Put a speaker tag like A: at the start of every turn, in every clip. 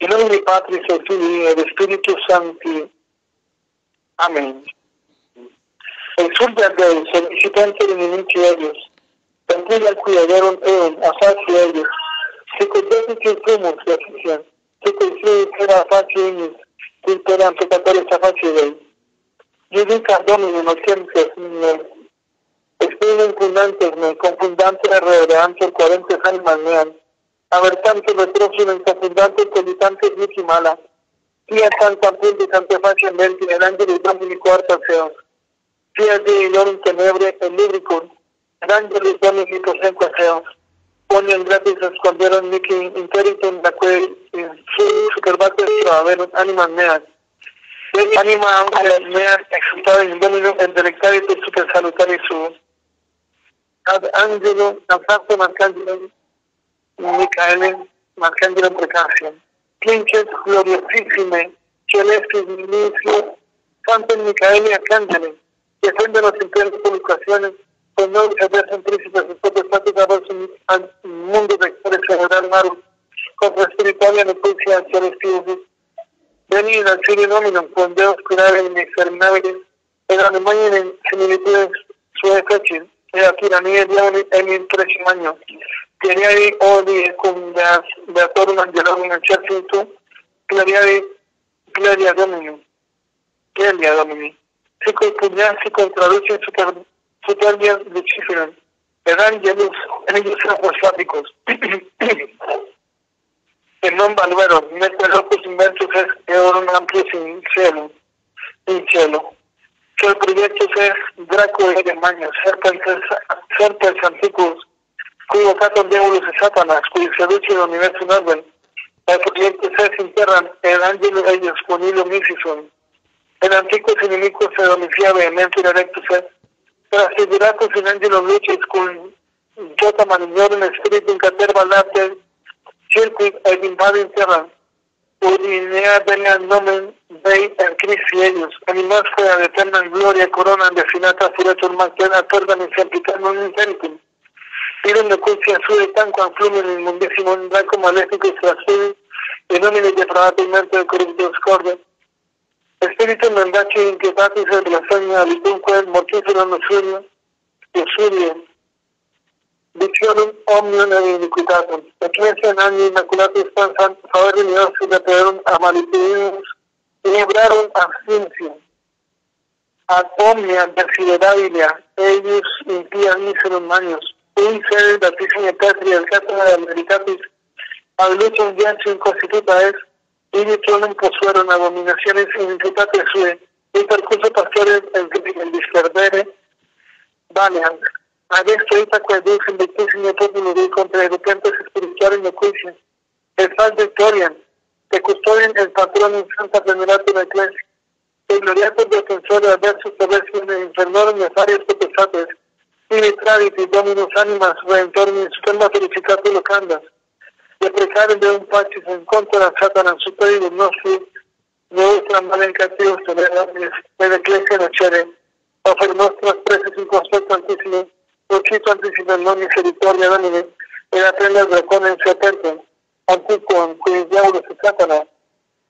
A: In nome di Patri, e Figli e Spirito Santi. Amén. Exulta Deus, solicitante de nimici ellos, bendiga al cuidadero eon, a faci ellos, se condeni que fumus, la ofician, se construye a faci ellos, que esperan pecadores a faci ellos. Judica Domine nocentes, exprimen me confundante revereantes, cuarentes animas mean, avertante retroso en confundante colitante vici mala, Tia Santa Punti Santa Faccia Melti, Angeli Domini Quarta Seos, Tia de Iorum Tenebre e Libricum, Domini Seos, Ponian gratis esconderon Interitum, da su superbate animam meas, anima meas exultare in Domino et delectare te super salutare su, ad Angelo, Michaele, Marcangelo Precasio, Quincet gloriosissime, celestis milicio, Santo Micael y en todas las publicaciones, pues no en príncipes de todo el al mundo de expresión general maru, contra espiritual y anuncia celestial. Venid al Sirio Nominum, con Deus curare in exterminabilis, en Alemania en similitudes sue fecit, e a tiranía diaboli en il próximo año. Queriai odi cum de atorum angelorum in certitu, clariai gloria Domini, gloria Domini. Sico pugnasico traduce super, superbias luciferum, ed angelus ellos apostaticos. En non valvero, mette locus inventus es eorum amplius in cielo, in cielo. Que el proyecto es Draco de Maño, serpentes antiquos, cuyo cato diabolus es Satanás, cuyo seduce el universo Nobel. El proyecto es interran el ángel ellos con hilo misison. El antiguo enemigo se domicía vehemente erectus es, pero aseguratos in angelum lucis con jota manignor in spiritu in caterva latte, circuit ed invade interran. Urinea venia nomen Dei en Cristi ellos, animas fue ad eterna gloria corona destinata furatur manquena tordan in sempiternum inferitum. Idem necutia sue tanquam flumen in mundissimo draco malefico strasfidi, e nomine depravate in mente corruptus corde. Spiritum mendaci inquietatis et blasfemia alitunque mortifero nosurio, nosurio, dictionum omnium et iniquitatum. Ecclesia in anni immaculatis pensant, favore miosi de perum amalitivimus, celebraron abstinencia. Ad omnia desiderabilia, ellos impían miserum años, un ser de piscina patria, el cátedra de Americatis, ad luchum viancum constituta es, y tronum posueron abominaciones iniquitates sue, y percurso pastores el disperdere, valeant. Ad esto ita quae Deus invictissime populo Dei contra educantes espirituales nequicias, el faz victorian, que custodian el patrón en Santa Venerata la Iglesia, el gloriato defensor adversus perversus infernorum nefarios pepesates, in traditi dominus animas redentorum superma purificato locandas, de precare de un pacis en contra Satanas superior nostri, nuestra malencativos tenedores, de la Iglesia nocere, offer nostras preces in conspecto antissimo, procito antissimo non misericordia domine, e la prenda dracone in serpente, antiquum, qui diabolus et Satanas,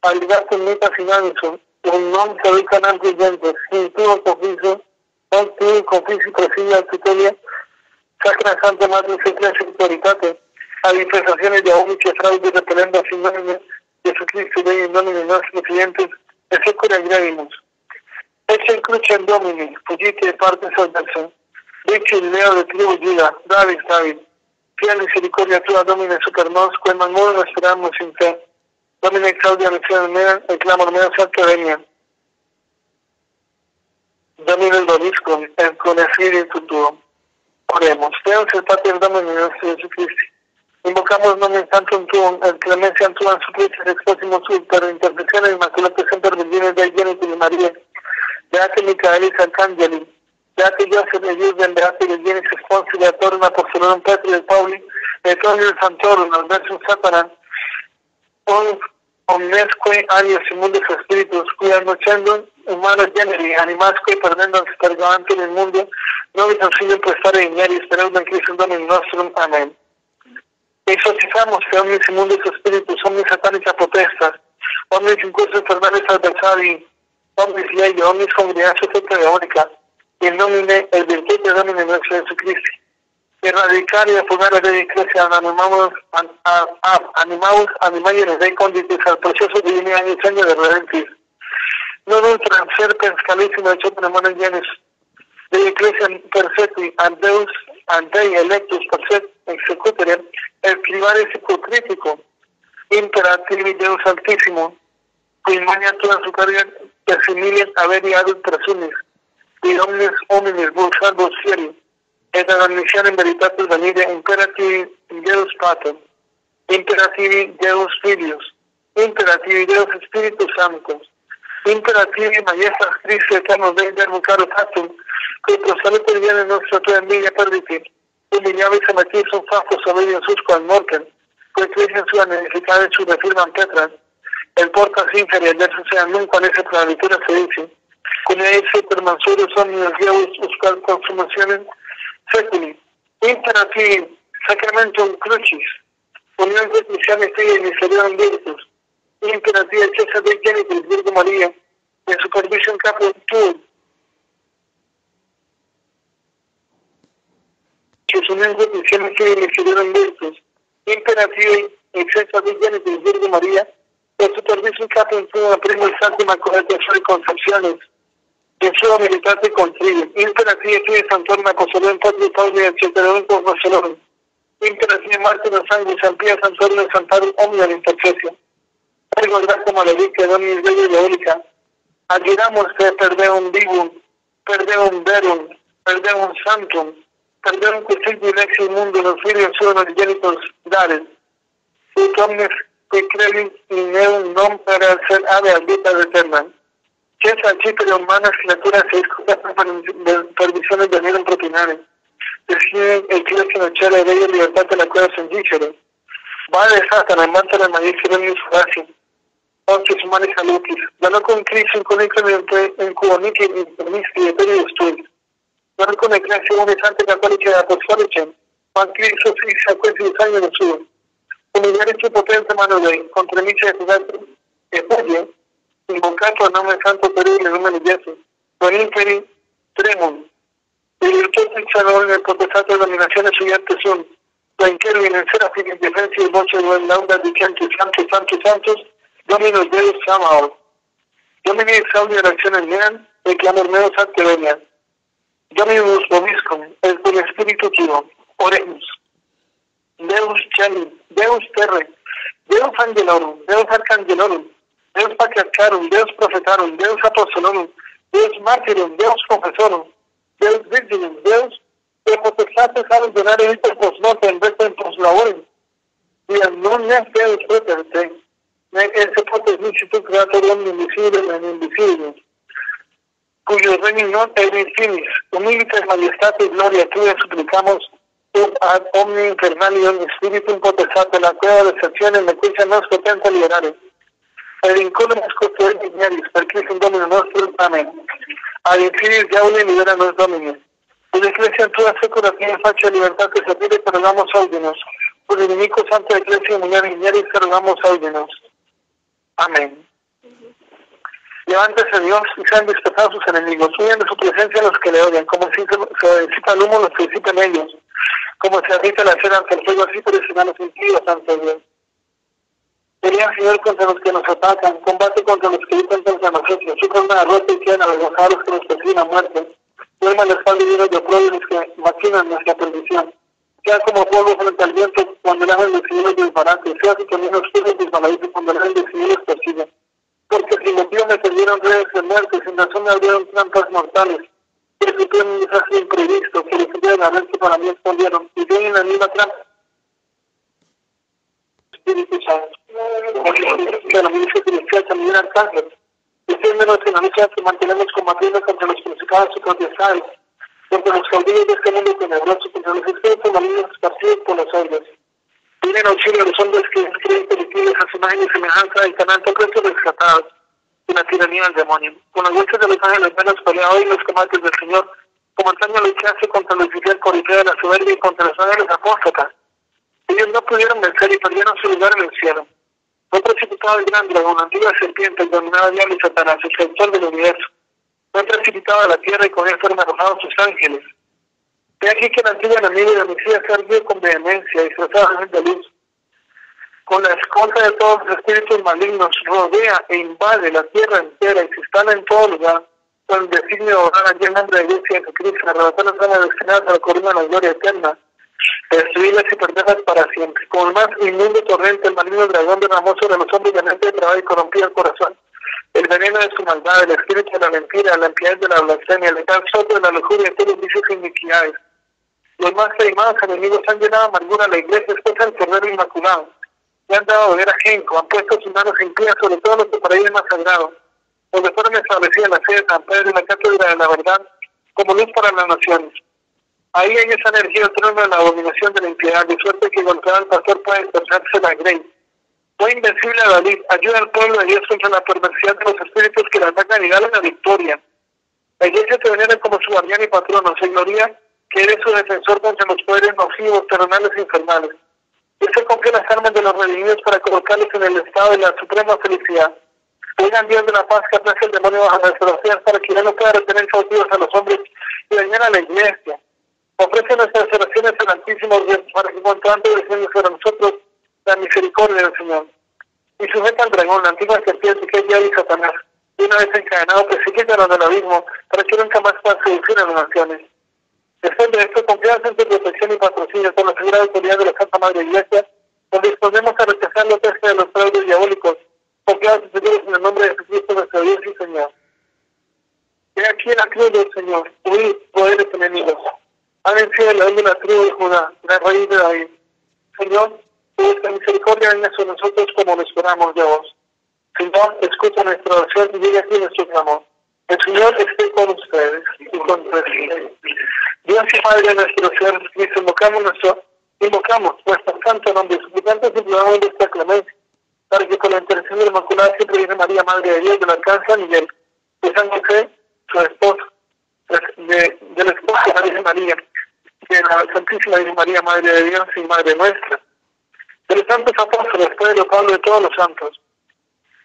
A: aligatum mita finanisum, un non sabican antigentes, in tuo confiso, non tuo confiso presidia tutelia, sacra santa madre secrecia autoritate, a dispensaciones de omniche fraude repelendo sinónime de su Cristo Dei in nomine nostri clientes, e secura gravimus. Ecce in crucem Domini, fugite parte salvazione. Dice il leo de tribu Giuda, David, David, fia misericordia tua Domine super nos, quem non esperamus in te. Domine exaudia missione mea, clamor mea santa venia. Domine doniscum, et con. Oremos. Deus el nostro Jesucristo. Invocamos nomen santum tuum, et clemenciam tuam supplices exposimus sub per intercesione Immaculata Semper Virgine Dei Geniti di Maria, Beate Micaelis Arcangeli, Beate Joseph e Giusem, Beate Virginis Sponsi, Beatorum Apostolorum Petri et Pauli, Omnium Santorum, Alversum Satana, omnesque alios immundos spiritus, qui annocendum humano generi, animasque perdendum spergavante nel mundo, nobis auxilium prestare igneri, spereudem Christum Domini nostrum. Amen. Exorcizamos que omnis immundos spiritus, omnis satánicas protestas, omnis incursus infernales adversari, omnis ley, teórica, in nomine el virtud de nuestro Jesucristo. Erradicar y la iglesia, animamos, animamos, al proceso de línea y diseño de redentis. No nuestra cerca escalísima hecho pneumona llenes de iglesia perfecti, and Deus, and Dei electus perfect executere, el privare psicocrítico, imperativi Deus altísimo, qui magna toda su carga per averi adult presumis, di omnes hominis vos salvos fieri, et ad admissione veritatis venire imperativi Deus Pater, imperativi Deus Filius, imperativi Deus Spiritus Sanctus, imperativi majestas eterno verbo caro factum, que prosalite viene nostra tua envidia perditi, humiliabis a metis un facto sobre sus qual mortem, que crece en su de su refirman Petra, el porta sincer y el verso sea nunca en esa planitura se dice, con ese permansuro son los diablos buscar consumaciones. Seculi, imperativi, sacramentum crucis, unión de cristianes y miseria virtus, imperativa César de Genitus, Virgo María, en supervisión capo tu, que su unión de cristianes y miseria virtus, imperativa César de Genitus, Virgo María, en supervisión capo tu, primo y santo inmaculado de concepciones, que suo militate contribuye. Imperativa fide santorna apostolum patri Pauli et ceterum por Barcelona. Imperativa Marte de Sangre San Pía Santorno y Santarum Omnia de Intercesio. Prego como le dice Donis Dei y Eólica. Ayudamos a perder un divum, perder un verum, perder un santum, perder un custidio lexi mundo los filios sono genitos dares. Ut omnes que creen in eum non per ser ave al vita eterna che sancite humanas criaturas se disculpan perdiciones de miedo propinare. Deciden el de chela de ella libertad de la cueva sendicere. Va de Satana, manta la magistro en su gracia. Onces humanes aluquis. Ganó con Cristo en conecto en cubonique y permisti de perio estudio. Ganó con la clase unizante católica de apostólica. Juan Cristo sí se acuerda de años de su. Potente mano de contra mí se de invocato a nome santo per il nome di Gesù, imperi tremum. Il virtuoso salone del potestato dominazione sugli atti sono, la inchervi nel serafim in difensi e voce del lauda di canti santi, santi, santos, domino Deus Samaor. Domini exaudi reaccione nean, e clamor meus acte venian. Dominus vobiscum, et con espíritu tuo, oremus. Deus celi, Deus terre, Deus angelorum, Deus arcangelorum, Deus patriarcarum, Deus profetarum, Deus apostolorum, Deus martyrum, Deus confessorum, Deus virginum, Deus que potestates salus donare inter pos notem, vestem pos laborem, via non ne Deus proterte, ne esse potes nicitu creator omnium visibilem et invisibilem, cuyo reino è in finis, humilitas majestate gloria tuya suplicamos, ad omni infernalium spiritum potestate la cueva de secciones me cuica nos potente liberare, ad inconemus custodem ignaris, per Christum Domino nostrum. Amen. Ad infinis gaule libera nos Domini. En Iglesia en toda secura tiene facha libertad que se pide, pero damos audinos. Por el inimigo santo de Iglesia Muñar Ignaris, pero damos audinos. Amén. Levántese Dios y sean despejados sus enemigos. Huyan de su presencia los que le odian, como si se disipa el humo, los que disipan ellos. Como se agita la cera ante el fuego, así presionan los impíos ante Dios. Pelea, Señor, contra los que nos atacan, combate contra los que luchan contra nosotros, sufre una derrota y quedan avergonzados los que nos persiguen a muerte. Duerma el espalda lleno de oprobio los que maquinan nuestra perdición. Sea como polvo frente al viento cuando le de los disparate, sea así también oscuro y malditos cuando le de los. Perdieron redes de muerte, sin razón me abrieron trampas mortales. Que se un desastre imprevisto, que les pudieron haber que para mí escondieron, y vienen en la misma trampa. Espíritu Santo que la milicia celestial también arcángeles. Defiéndonos en la lucha que mantenemos combatiendo contra los principados y potestades, contra los caudillos de este mundo tenebroso, contra los espíritus malignos esparcidos por los hombres. Vienen auxilio a los hombres que creen permitibles a su imagen y semejanza y tan alto precio rescatados la tiranía del demonio. Con las huestes de los ángeles menos pelea hoy los combates del Señor, como antaño lucharse contra los infiel corifeo de la soberbia y contra los ángeles apóstatas. Ellos no pudieron vencer y perdieron su lugar en el cielo. Nosotros precipitado el gran dragón, antigua serpiente, el dominado diablo y Satanás, el creador del universo. Fue precipitado a la tierra y con él fueron arrojados sus ángeles. Ve aquí que el antiguo enemigo de homicida se ardió con vehemencia, disfrazado de luz. Con la escolta de todos los espíritus malignos, rodea e invade la tierra entera y se instala en todo lugar, con el designio de orar allí en nombre de Dios y de Jesucristo, arrebatar las almas destinadas a la corona de la gloria eterna, destruirlas y perderlas para siempre. Con el más inmundo torrente, el maligno dragón derramó sobre los hombres de mente de y corrompía el corazón. El veneno de su maldad, el espíritu de la mentira, la impiedad de la blasfemia, el letal soplo de la lujuria, todos los vicios e iniquidades. Los más quemados enemigos han llenado amargura a la iglesia después del cordero inmaculado. Le han dado ver a Genco, han puesto sus manos en pie sobre todos los que para ellos es más sagrado. Donde fueron establecidas la sede de San Pedro y la cátedra de la verdad como luz para las naciones. Ahí hay esa energía el trono de la abominación de la impiedad, de suerte que golpear al pastor puede despertarse la grey. Fue invencible a David, ayuda al pueblo de Dios contra la perversidad de los espíritus que la atacan y dale la victoria. La iglesia te venera como su guardián y patrono, señoría, que eres su defensor contra los poderes nocivos, terrenales e infernales. Dios se confía las armas de los redimidos para colocarlos en el estado de la suprema felicidad. Oigan Dios de la paz que aplace el demonio bajo nuestras días para que ya no pueda retener cautivos a los hombres y dañar a la iglesia. Ofrece nuestras oraciones al Altísimo Dios para que cuanto antes descienda sobre nosotros la misericordia del Señor. Y sujeta al dragón, la antigua serpiente que es ya y Satanás, y una vez encadenado, precipítalo del abismo para que nunca más pueda seducir a las naciones. Después de esto, confianza en tu protección y patrocinio por la sagrada autoridad de la Santa Madre Iglesia, nos disponemos a rechazar los textos de los fraudes diabólicos, confiados y seguros en el nombre de Jesucristo nuestro Dios y Señor. He aquí la cruz del Señor, huid poderes enemigos. Ha vencido el león de la tribu de Judá, la raíz de David. Señor, vuestra misericordia venga sobre nosotros como lo esperamos de vos. Señor, escucha nuestra oración y llegue aquí nuestro clamor. El Señor esté con ustedes y con ustedes. Dios y Padre nuestro Señor Jesucristo, invocamos nuestro, invocamos vuestro santo nombre, suplicando y imploramos vuestra clemencia, para que con la intercesión de la Inmaculada siempre viene María, Madre de Dios, de la Arcángel Miguel, de San José, su esposo, de, de la esposa de la Virgen María, de la Santísima Virgen María, Madre de Dios y Madre nuestra, de los santos apóstoles, Pedro, Pablo, de todos los santos,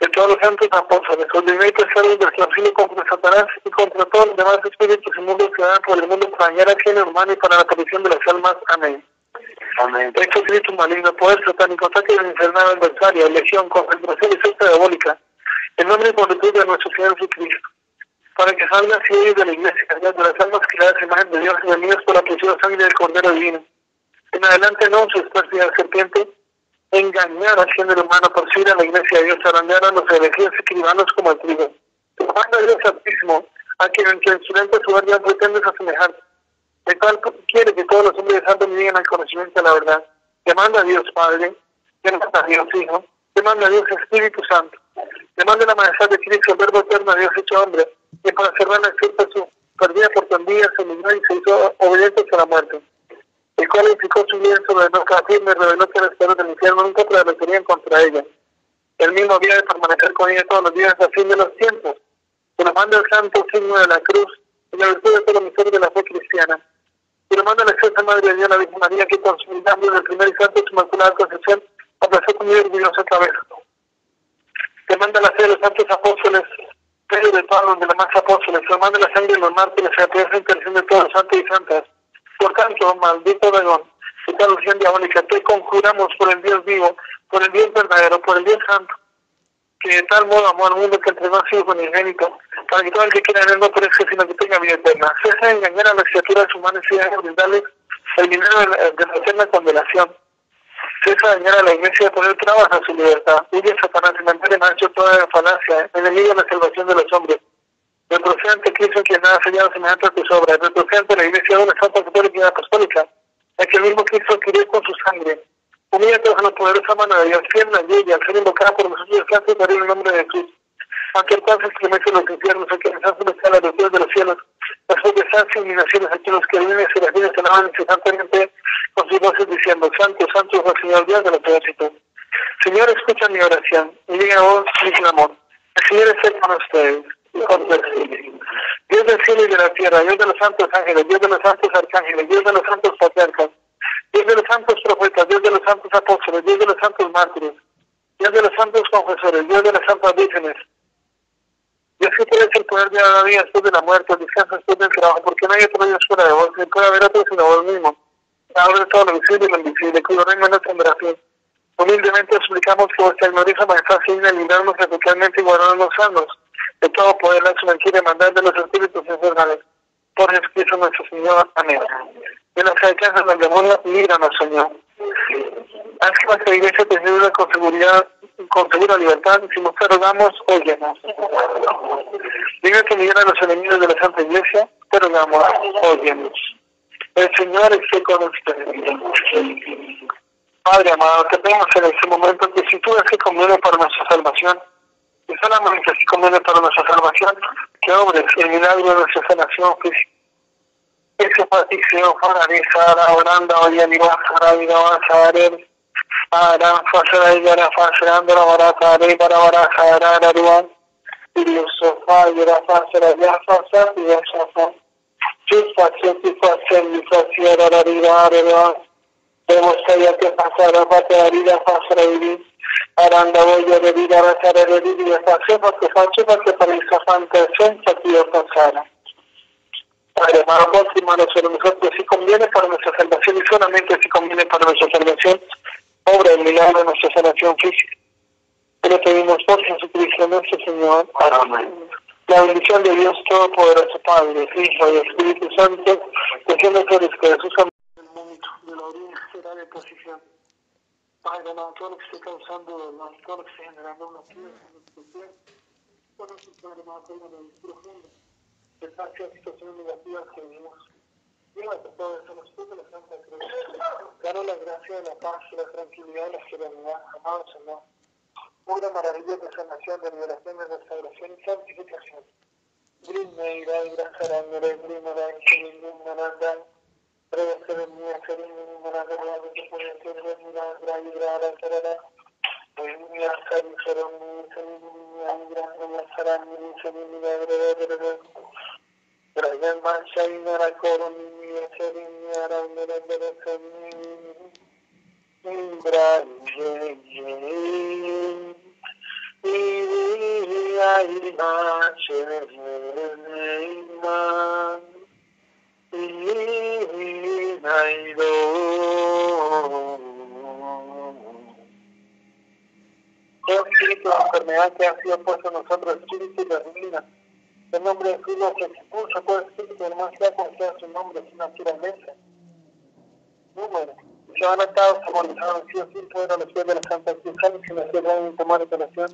A: de todos los santos apóstoles, el mérito de del concilio contra Satanás y contra todos los demás espíritus inmundos que dan por el mundo para dañar al género humano y para la perdición de las almas. Amén. Amén. Este espíritu maligno, poder satánico, ataque del infernal adversario, legión, concentración y secta diabólica, en nombre y por de nuestro Señor Jesucristo, para que salgan así de la iglesia, de las almas creadas en imagen de Dios, venidos por la preciosa sangre del Cordero Divino. En adelante no su especie de serpiente, engañar al género humano por subir a la iglesia de Dios, zarandear a los elegidos escribanos como el trigo. A Dios Santísimo, a quien en su su ya pretendes asemejar, de cual quiere que todos los hombres santos lleguen al conocimiento de la verdad. Demanda a Dios Padre, demanda a Dios Hijo, demanda a Dios Espíritu Santo, demanda la majestad de Cristo, el verbo eterno a Dios hecho hombre, y para cerrar la cierta su perdida por tu se humilló y se hizo obediente hasta la muerte el cual edificó su vida sobre nuestra firme, reveló que los perros del infierno nunca prevalecerían contra ella. El mismo había de permanecer con ella todos los días hasta fin de los tiempos. Que nos manda el santo signo de la cruz y la virtud de todo misterio de la fe cristiana. Que nos manda la excelsa Madre de Dios, la Virgen María, que con su humildad del primer y santo su inmaculada concepción abrazó con mi orgullosa cabeza. Que manda la fe de los santos apóstoles, Pedro de Pablo, de los más apóstoles, que manda la sangre de los mártires, la intercesión de todos los santos y santas por tanto, maldito dragón, esta ilusión diabólica, te conjuramos por el Dios vivo, por el Dios verdadero, por el Dios santo, que de tal modo amó al mundo que entregó a su Hijo unigénito, para que todo el que quiera en él no perezca, sino que tenga vida eterna. Cesa de engañar a las criaturas humanas y de brindarles el dinero de la, eterna condenación. Cesa de dañar a la iglesia de poner trabas a su libertad. Huye Satanás, en ha hecho toda la falacia, enemigo de la salvación de los hombres retrocedente Cristo quien nada sellado semejante a tus obras, retrocedente la Iglesia de una Santa Católica y Apostólica, la que el mismo Cristo adquirió con su sangre. Humíllate a la poderosa mano de Dios, fiel y al ser invocada por nosotros, descansa y en el nombre de Jesús. Ante el se estremece los infiernos, a quienes han celestial a los dioses de los cielos, las potestades y naciones, a quienes que vienen y las vienen se alaban incesantemente con sus voces diciendo, Santo, Santo es el Señor Dios de los ejércitos. Señor, escucha mi oración y llega a vos mi clamor. El Señor esté con ustedes. Dios del de la tierra, Dios de los santos ángeles, Dios de los santos arcángeles, Dios de los santos patriarcas, Dios de los santos profetas, Dios de los santos apóstoles, Dios de los santos mártires, Dios de los santos confesores, Dios de las santas vírgenes, Dios que puede el poder de la vida después de la muerte, descanso después del trabajo, porque no hay otro Dios fuera de vos, ni puede haber otro sino vos mismo. Ahora todo lo visible y lo invisible, cuyo reino no tendrá fin. Humildemente explicamos que vuestra gloriosa majestad signa librarnos efectivamente y guardarnos sanos de todo poder, la mentira y mandar de los espíritus infernales. Por Jesucristo nuestro Señor. Amén. De las alcanzas del demonio, líbranos, Señor. Haz que nuestra iglesia te ayude con seguridad, con segura libertad, si nos rogamos, óyenos. Diga que libera a los enemigos de la Santa Iglesia, te rogamos, óyenos. El Señor esté con ustedes. Padre amado, te pedimos en este momento que si tú es que conviene para nuestra salvación, que solamente así conviene para nuestra salvación, que obres el milagro de nuestra sanación física. Ese patricio Fararisa, Oranda, Oyaniba, Sarabida, Sarer, Ara, Fasara, Yara, Fasara, Andra, Barata, Re, Bara, Bara, Sara, Ruan, Iliusofa, Yara, Fasara, Yafasa, Yasafa, Chufacia, Chufacia, Yufacia, Rarariba, Ruan, Demos que haya que pasar a Fatarida, Fasara, Ibi, Aranda, Boya, Revida, Rasara, Revida, Fasara, que Facha, que para esa fantasía, Fatio, Fasara. Padre vos y hermanos, pero nosotros si conviene para nuestra salvación y solamente si conviene para nuestra salvación, obra el milagro de nuestra salvación física. Te lo pedimos por Jesucristo nuestro Señor. Amén. La bendición de Dios Todopoderoso, Padre, Hijo y Espíritu Santo, descienda sobre ustedes, sus del momento de la orilla será de posición. Padre lo que esté causando dolor, todo lo que generando una en puso la Santa Cruz. La gracia de la paz, la tranquilidad, la serenidad, amado Señor. Una maravilla de sanación, de liberación, de restauración y santificación. Grimmeira, Grasarangere, Grimara, Shirin, Reveselendiği eserin ve münazır yazıcı kuvvetleri ve münazıra idrara sarara ve dünya sarı sorumluluğu senin dünya idrara yasaran yeri senin münazıra yasaran Rajan bahşayın arakorun yeserin yaran verebere senin İbrahim Ceyceyim İbrahim Ceyceyim İbrahim Ceyceyim Naido Todo espíritu de enfermedad que ha sido puesto en nosotros, espíritu de ruina, el nombre de Cristo que expulsa todo espíritu del sea con sea su nombre, su naturaleza. Número. Se van atados, amortizados, sí o sí, fuera a los pies de la Santa Cruz, y nos llevan a tomar operación,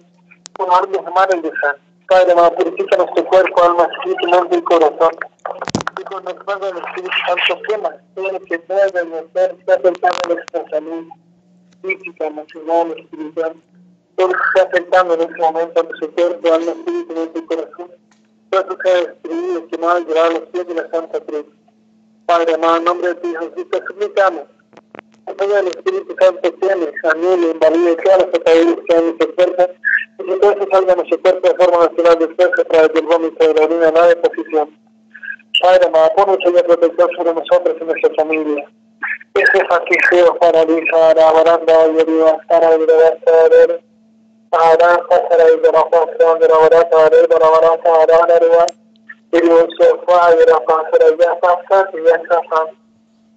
A: con orden de mar el de San. Padre, amado, purifica nuestro cuerpo, alma, espíritu, mente y corazón. Y con el fuego del Espíritu Santo quema todo lo que de ser, está afectando nuestra salud física, emocional, espiritual. Todo lo que está afectando en este momento a nuestro cuerpo, alma, espíritu, mente y corazón todo sea destruido, quemado y llorado a los pies de la Santa Cruz. Padre amado, en nombre de tu Hijo te suplicamos. Todo el Espíritu Santo tiene, anule, invalide todas las ataduras que hay en nuestro cuerpo y que todo eso salga de nuestro cuerpo de forma natural después a través del vómito de la orina, nada de posición. Padre amado, pon un sello protector sobre nosotros y nuestra familia. Ese faquijeo para Lisa, para Baranda, Ayuriba, para Ayuriba, para Ara pasara idara pasara idara vara tare idara vara tara narwa iriyo sofa idara pasara ya pasa ya pasa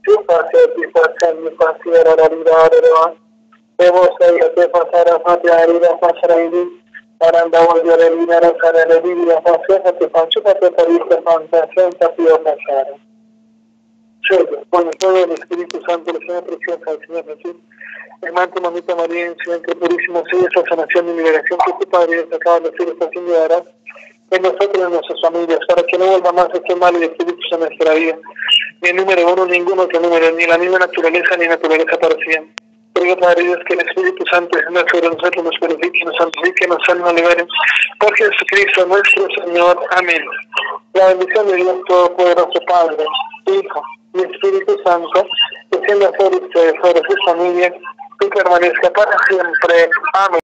A: tu pasa ti pasa mi pasa idara idara idara evo sai te pasara pasa Cierto, con el todo el Espíritu Santo, la Señora Preciosa, Señor Jesús, Hermano, María, en su sanación y liberación que tu Padre acaba de esta fin dará en nosotros y en nuestras familias, para que no vuelva más este mal y espíritus a nuestra vida. Ni el número uno, ninguno que número, ni la misma naturaleza, ni naturaleza parecida. Ruego, Padre Dios, que el Espíritu Santo es sobre nosotros, nos purifique, nos santifique, nos salve, nos libere. Por Jesucristo nuestro Señor. Amén. La bendición de Dios Todopoderoso, Padre, Hijo y Espíritu Santo, descienda sobre ustedes, sobre sus familias, y permanezca para siempre. Amén.